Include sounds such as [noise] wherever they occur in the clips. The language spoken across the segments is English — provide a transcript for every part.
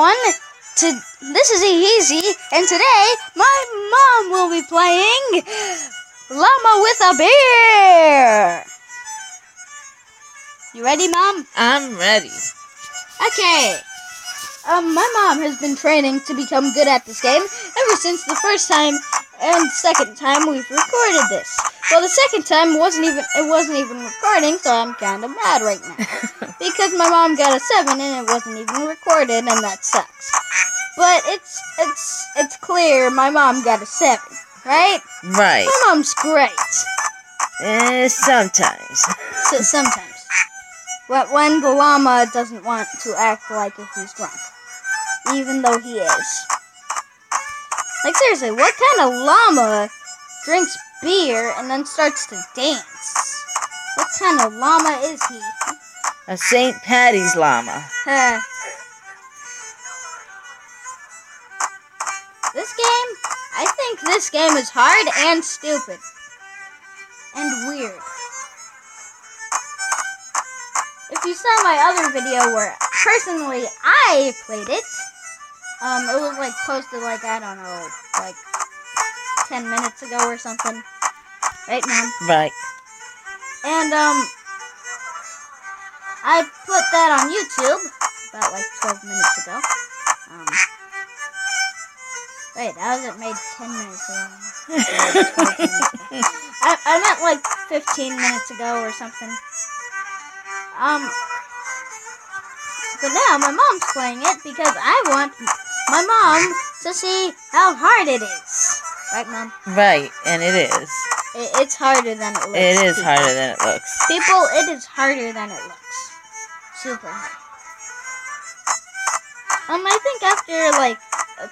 everyone. To this is Easy, and today my mom will be playing Llama with a Beer. You ready, Mom? I'm ready. Okay. Um, my mom has been training to become good at this game ever since the first time and second time we've recorded this. Well, the second time wasn't even it wasn't even recording, so I'm kind of mad right now [laughs] because my mom got a seven and it wasn't even recorded, and that sucks. But it's it's it's clear my mom got a seven, right? Right. My mom's great. Eh, sometimes. So sometimes. But when the llama doesn't want to act like if he's drunk. Even though he is. Like seriously, what kind of llama drinks beer and then starts to dance? What kind of llama is he? A St. Patty's llama. Huh. This game, I think this game is hard and stupid. And weird. If you saw my other video where personally I played it, um, it was like posted like, I don't know, like 10 minutes ago or something. Right, Mom? Right. And, um, I put that on YouTube about like 12 minutes ago. Um, wait, that wasn't made 10 minutes ago. [laughs] I, I meant like 15 minutes ago or something. Um, but now my mom's playing it because I want my mom to see how hard it is. Right, Mom? Right, and it is. It, it's harder than it looks. It is people. harder than it looks. People, it is harder than it looks. Super. Um, I think after like a,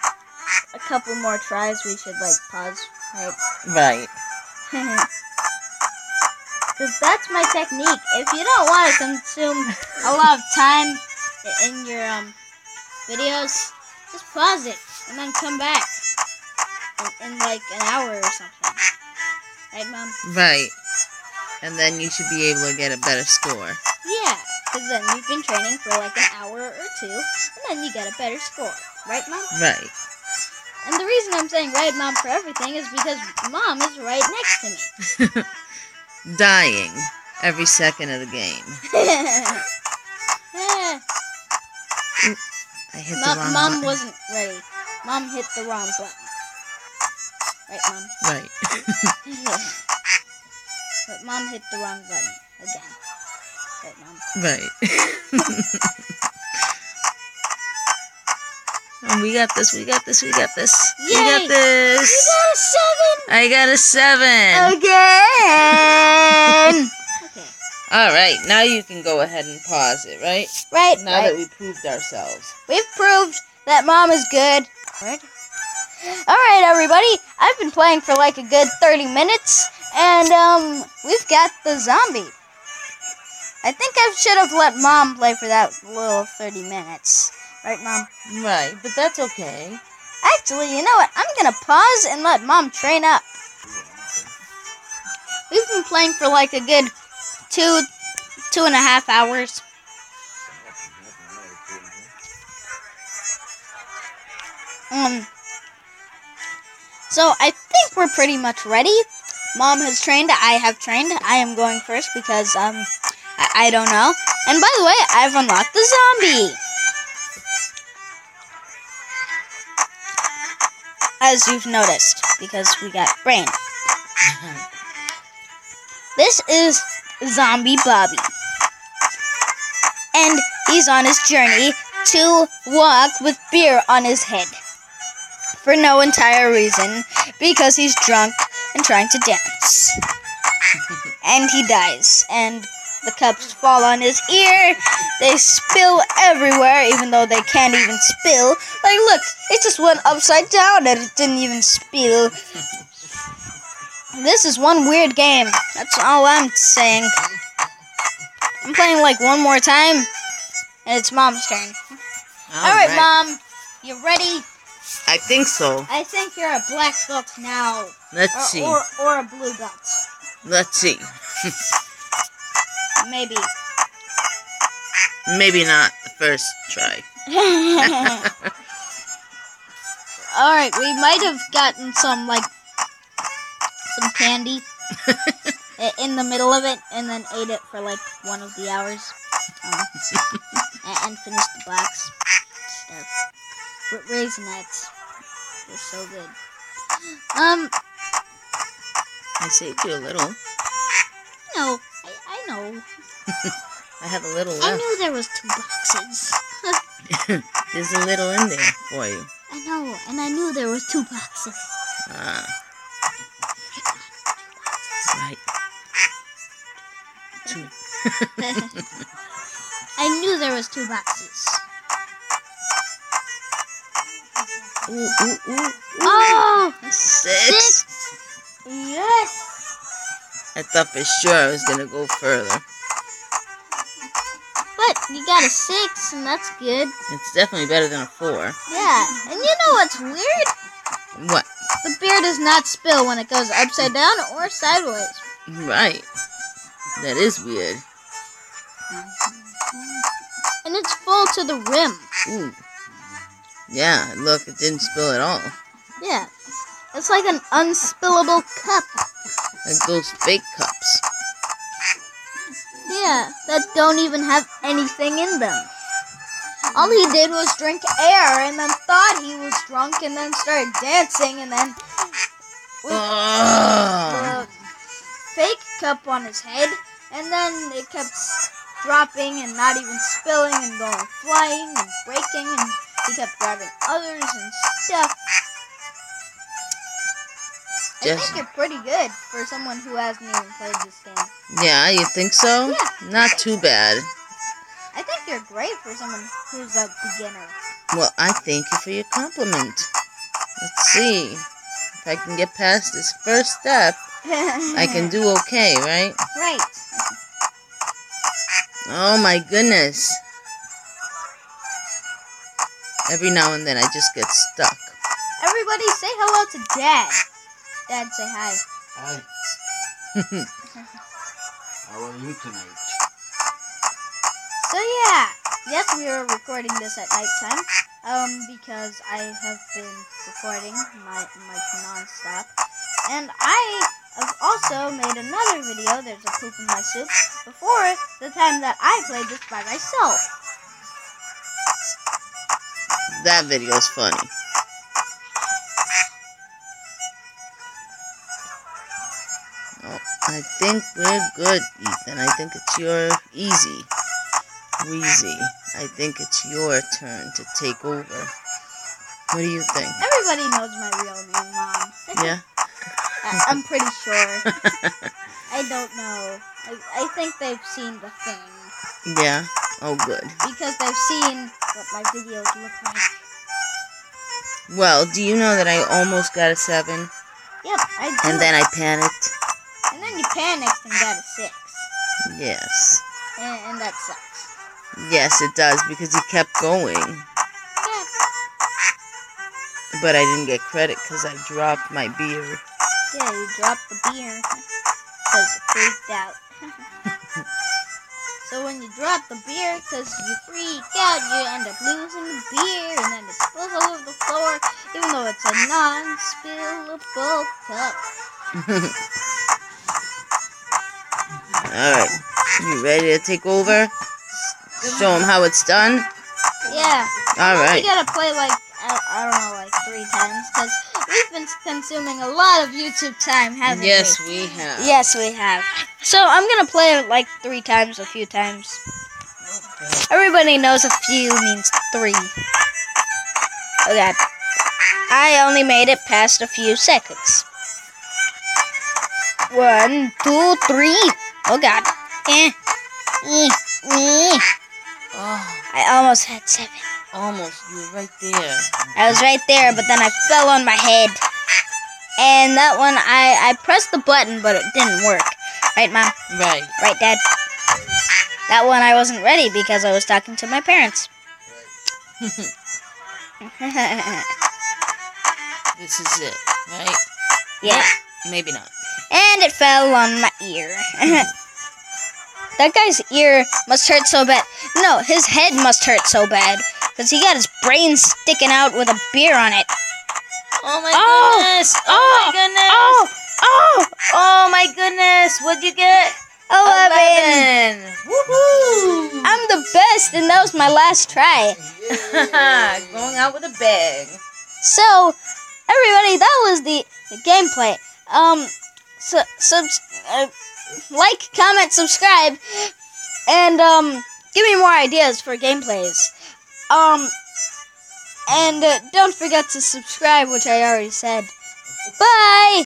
a couple more tries, we should like pause, right? Right. [laughs] Because that's my technique. If you don't want to consume a lot of time in your um videos, just pause it and then come back in, in like an hour or something. Right, Mom? Right. And then you should be able to get a better score. Because then you've been training for like an hour or two, and then you get a better score. Right, Mom? Right. And the reason I'm saying right, Mom, for everything is because Mom is right next to me. [laughs] Dying every second of the game. [laughs] I hit the Mom, wrong Mom button. wasn't ready. Mom hit the wrong button. Right, Mom? Right. [laughs] but Mom hit the wrong button again. Right, Mom? right. [laughs] Oh, we got this. We got this. We got this. We got this. got a seven I got a seven. again. [laughs] okay. All right, now you can go ahead and pause it, right? Right. Now right. that we proved ourselves. We've proved that mom is good. Right. Alright, everybody. I've been playing for like a good 30 minutes, and, um, we've got the zombie. I think I should have let mom play for that little 30 minutes. Right, mom? Right, but that's okay. Actually, you know what? I'm gonna pause and let mom train up. We've been playing for like a good two, two and a half hours. Um, so I think we're pretty much ready. Mom has trained. I have trained. I am going first because um, I, I don't know. And by the way, I've unlocked the zombie. As you've noticed, because we got brain. [laughs] This is Zombie Bobby. And he's on his journey to walk with beer on his head. For no entire reason, because he's drunk and trying to dance. [laughs] and he dies. And the cups fall on his ear. They spill everywhere, even though they can't even spill. Like, look, it just went upside down and it didn't even spill. This is one weird game. That's all I'm saying. I'm playing like one more time, and it's mom's turn. all right, mom, you ready? I think so. I think you're a black belt now, Let's or, see. or or a blue belt, Let's see. [laughs] maybe. Maybe not the first try. [laughs] [laughs] All right, we might have gotten some like some candy [laughs] in the middle of it, and then ate it for like one of the hours, um, and finished the box stuff. R- Raisinets, they're so good. Um, I saved you a little. no, I, I know. [laughs] I have a little I knew there was two boxes. [laughs] There's a little in there for you. I know, and I knew there was two boxes. Ah, right. Two. [laughs] I knew there was two boxes. Ooh, ooh, ooh. Oh, Six. yes. I thought for sure I was gonna go further. But you got a six, and that's good. It's definitely better than a four. Yeah, and you know what's weird? What? The beer does not spill when it goes upside down or sideways. Right. That is weird. And it's full to the rim. Ooh. Yeah, look, it didn't spill at all. Yeah. It's like an unspillable cup. Like those fake cups. Yeah, that don't even have anything in them. All he did was drink air and then thought he was drunk and then started dancing and then with the fake cup on his head and then it kept dropping and not even spilling and going flying and breaking and he kept grabbing others and stuff. I think you're pretty good for someone who hasn't even played this game. Yeah, you think so? Yeah. Not too bad. I think you're great for someone who's a beginner. Well, I thank you for your compliment. Let's see. If I can get past this first step, I can [laughs] do okay, right? Right. Oh my goodness. Every now and then I just get stuck. Everybody say hello to Dad. Dad, say hi. Hi. [laughs] How are you tonight? So yeah, yes, we are recording this at nighttime. Um, because I have been recording my my nonstop, and I have also made another video. There's a poop in my soup before the time that I played this by myself. That video is funny. I think we're good, Ethan. I think it's your easy. Wheezy. I think it's your turn to take over. What do you think? Everybody knows my real name, Mom. [laughs] Yeah? I, I'm pretty sure. [laughs] I don't know. I, I think they've seen the thing yeah? Oh, good. because they've seen what my videos look like. Well, do you know that I almost got a 7? Yep, I do. And then I panicked? And then you panicked and got a six, Yes. and, and that sucks. Yes, it does, because he kept going. Yeah, But I didn't get credit because I dropped my beer. yeah, you dropped the beer because you freaked out. [laughs] so when you drop the beer because you freak out, you end up losing the beer, and then it spills all over the floor, even though it's a non-spillable cup. [laughs] Alright. You ready to take over? Show them how it's done? Yeah. Alright. We gotta play like I, I don't know, like three times because we've been consuming a lot of YouTube time, haven't Yes, we? we have. Yes, we have. So I'm gonna play it like three times, a few times. Everybody knows a few means three. Oh god. I only made it past a few seconds. One, two, three. Oh god. Eh. Eh. Eh. Oh, I almost had seven. almost. You were right there. I was right there, but then I fell on my head. And that one, I, I pressed the button, but it didn't work. Right, Mom? Right. Right, Dad? That one I wasn't ready because I was talking to my parents. [laughs] This is it, right? yeah. Maybe not. And it fell on my ear. [laughs] that guy's ear must hurt so bad. No, his head must hurt so bad because he got his brain sticking out with a beer on it. Oh my Oh, goodness! Oh, oh, my goodness! Oh, oh, Oh my goodness! What'd you get? 11. Woohoo! I'm the best, and that was my last try. [laughs] Going out with a bang. So, everybody, that was the, the gameplay. Um, subs, uh, like, comment, subscribe, and um, give me more ideas for gameplays. Um, and uh, don't forget to subscribe, which I already said. Bye.